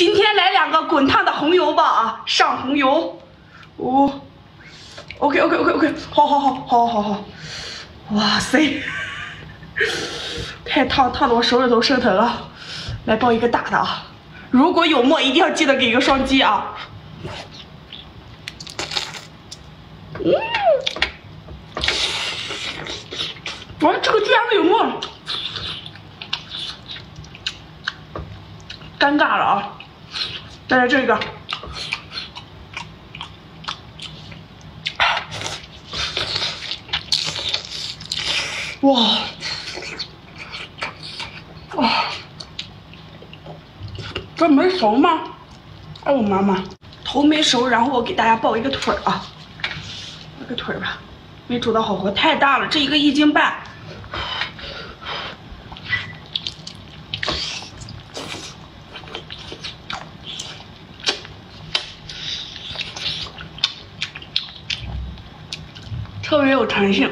今天来两个滚烫的红油吧啊，上红油。哦，OK OK OK OK，好好好好好好，哇塞，太烫烫的我手指头生疼了。来爆一个大的啊！如果有沫，一定要记得给一个双击啊。嗯，哇，这个居然没有沫，尴尬了啊！再来这个，哇，哇，这没熟吗？哎我妈妈，头没熟，然后我给大家爆一个腿儿啊。个腿吧，没煮到好喝，太大了，这一个一斤半。特别有弹性。